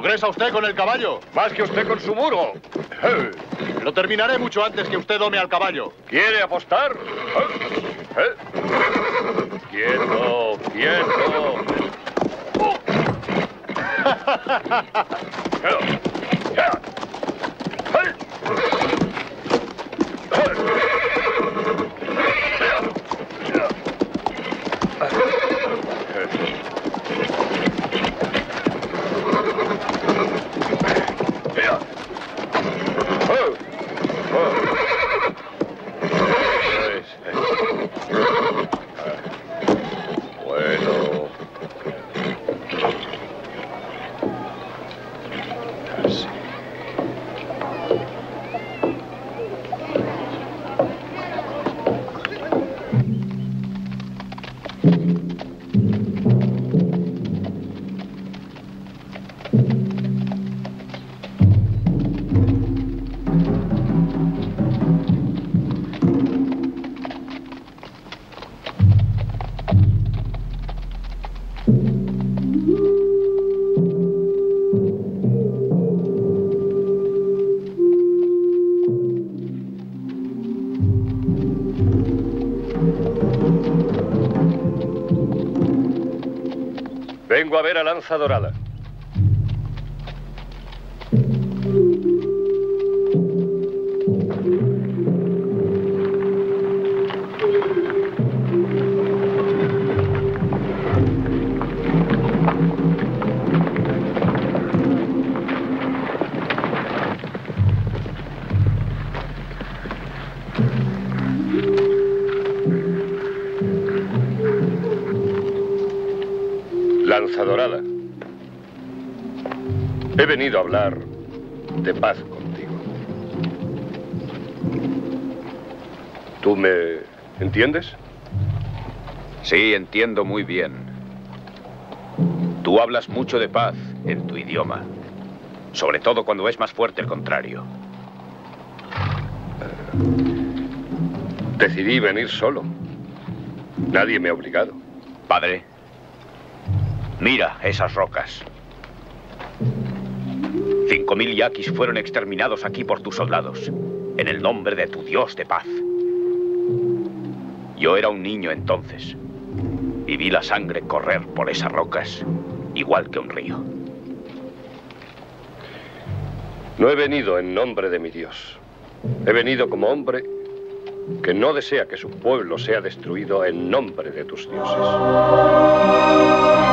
presa usted con el caballo. Más que usted con su muro. Lo terminaré mucho antes que usted dome al caballo. ¿Quiere apostar? Quieto, quieto. Vengo a ver a Lanza Dorada. Dorada. He venido a hablar de paz contigo. ¿Tú me entiendes? Sí, entiendo muy bien. Tú hablas mucho de paz en tu idioma. Sobre todo cuando es más fuerte el contrario. Decidí venir solo. Nadie me ha obligado. Padre, mira esas rocas. Cinco mil yaquis fueron exterminados aquí por tus soldados, en el nombre de tu Dios de paz. Yo era un niño entonces, y vi la sangre correr por esas rocas, igual que un río. No he venido en nombre de mi Dios. He venido como hombre que no desea que su pueblo sea destruido en nombre de tus dioses.